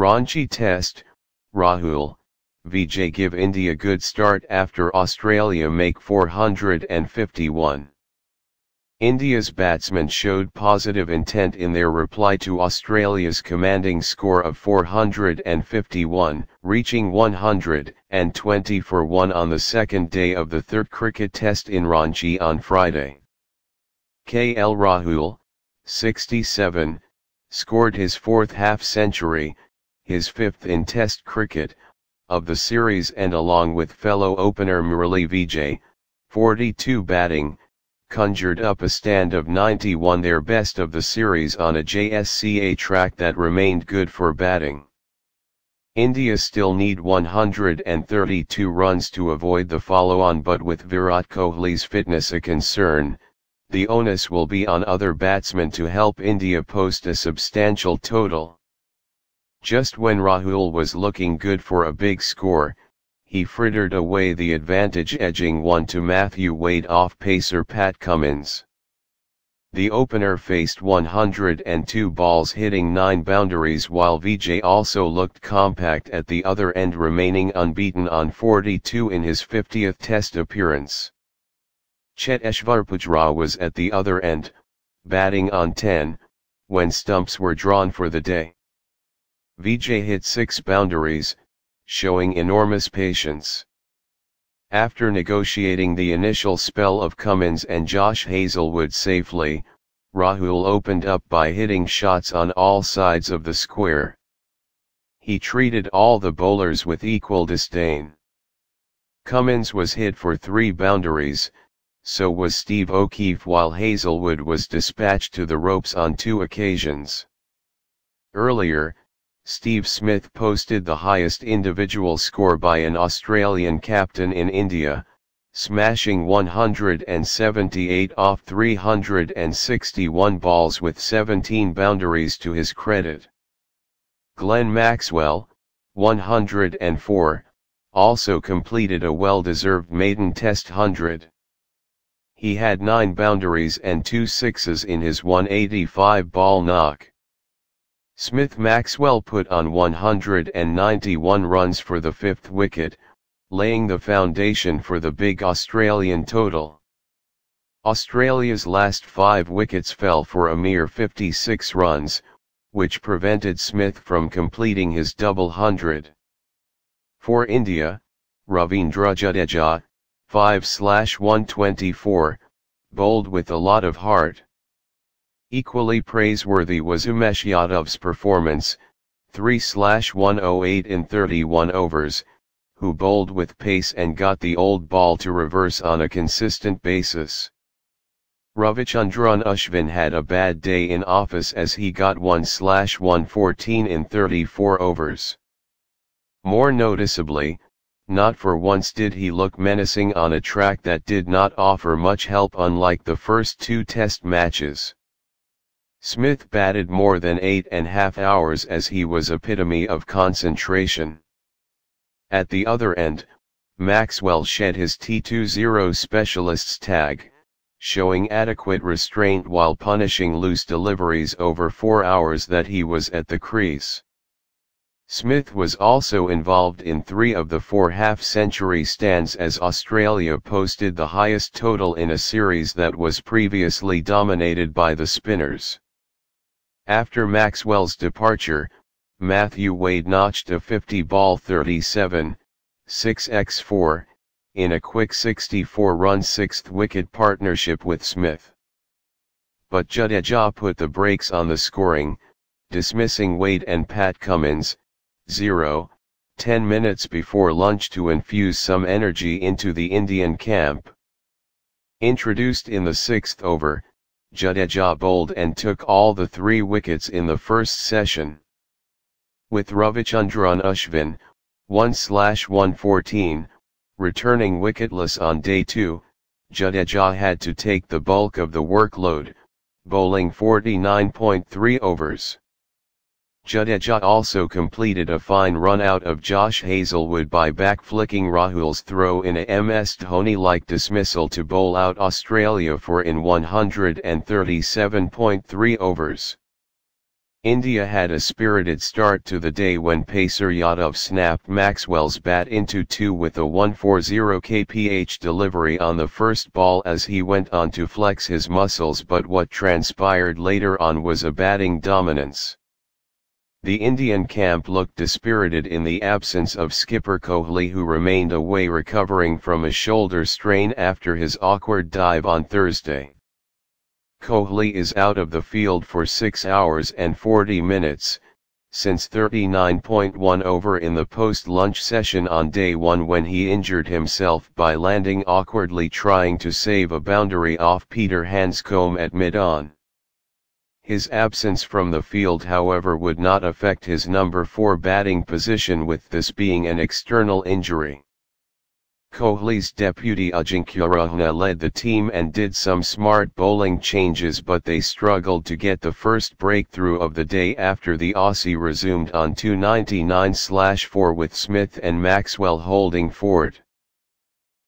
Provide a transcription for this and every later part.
Ranchi Test, Rahul, Vijay give India good start after Australia make 451. India's batsmen showed positive intent in their reply to Australia's commanding score of 451, reaching 120 for 1 on the second day of the third cricket test in Ranchi on Friday. KL Rahul, 67, scored his fourth half-century, his fifth in test cricket, of the series and along with fellow opener Murali Vijay, 42 batting, conjured up a stand of 91 their best of the series on a JSCA track that remained good for batting. India still need 132 runs to avoid the follow-on but with Virat Kohli's fitness a concern, the onus will be on other batsmen to help India post a substantial total. Just when Rahul was looking good for a big score, he frittered away the advantage edging one to Matthew Wade off pacer Pat Cummins. The opener faced 102 balls hitting 9 boundaries while Vijay also looked compact at the other end remaining unbeaten on 42 in his 50th test appearance. Cheteshwar Pujara was at the other end, batting on 10, when stumps were drawn for the day. Vijay hit 6 boundaries, showing enormous patience. After negotiating the initial spell of Cummins and Josh Hazlewood safely, Rahul opened up by hitting shots on all sides of the square. He treated all the bowlers with equal disdain. Cummins was hit for three boundaries, so was Steve O'Keefe while Hazlewood was dispatched to the ropes on two occasions. Earlier, Steve Smith posted the highest individual score by an Australian captain in India, smashing 178 off 361 balls with 17 boundaries to his credit. Glenn Maxwell, 104, also completed a well-deserved maiden test 100. He had 9 boundaries and 2 sixes in his 185 ball knock. Smith Maxwell put on 191 runs for the fifth wicket, laying the foundation for the big Australian total. Australia's last five wickets fell for a mere 56 runs, which prevented Smith from completing his double hundred. For India, Ravindra Jadeja, 5-124, bowled with a lot of heart. Equally praiseworthy was Umesh Yadav's performance, 3-108 in 31 overs, who bowled with pace and got the old ball to reverse on a consistent basis. Ravichandran Ashwin had a bad day in office as he got 1-114 in 34 overs. More noticeably, not for once did he look menacing on a track that did not offer much help unlike the first two test matches. Smith batted more than eight and a half hours as he was epitome of concentration. At the other end, Maxwell shed his T20 specialist's tag, showing adequate restraint while punishing loose deliveries over four hours that he was at the crease. Smith was also involved in three of the four half-century stands as Australia posted the highest total in a series that was previously dominated by the spinners. After Maxwell's departure, Matthew Wade notched a 50-ball 37, 6x4, in a quick 64-run sixth-wicket partnership with Smith. But Jadeja put the brakes on the scoring, dismissing Wade and Pat Cummins, 0, 10 minutes before lunch to infuse some energy into the Indian camp. Introduced in the sixth over, Jadeja bowled and took all the three wickets in the first session. With Ravichandran Ashwin, 1-114, returning wicketless on day 2, Jadeja had to take the bulk of the workload, bowling 49.3 overs. Jadeja also completed a fine run out of Josh Hazlewood by backflicking Rahul's throw in a MS Dhoni-like dismissal to bowl out Australia for in 137.3 overs. India had a spirited start to the day when pacer Yadav snapped Maxwell's bat into two with a 140 kph delivery on the first ball as he went on to flex his muscles but what transpired later on was a batting dominance. The Indian camp looked dispirited in the absence of skipper Kohli who remained away recovering from a shoulder strain after his awkward dive on Thursday. Kohli is out of the field for 6 hours and 40 minutes, since 39.1 over in the post-lunch session on day 1 when he injured himself by landing awkwardly trying to save a boundary off Peter Handscomb at mid-on. His absence from the field however would not affect his number 4 batting position with this being an external injury. Kohli's deputy Ajinkya Rahane led the team and did some smart bowling changes but they struggled to get the first breakthrough of the day after the Aussie resumed on 299-4 with Smith and Maxwell holding fort.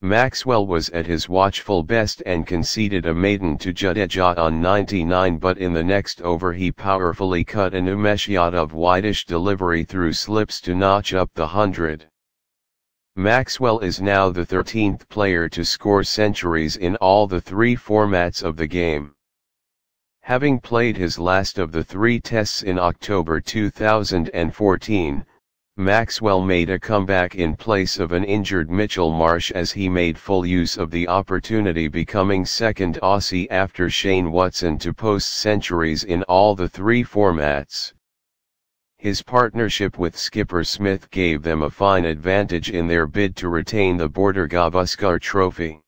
Maxwell was at his watchful best and conceded a maiden to Jadeja on 99 but in the next over he powerfully cut an Umesh Yadav wideish delivery through slips to notch up the 100. Maxwell is now the 13th player to score centuries in all the three formats of the game. Having played his last of the three tests in October 2014, Maxwell made a comeback in place of an injured Mitchell Marsh as he made full use of the opportunity becoming second Aussie after Shane Watson to post centuries in all the three formats. His partnership with skipper Smith gave them a fine advantage in their bid to retain the Border Gavaskar Trophy.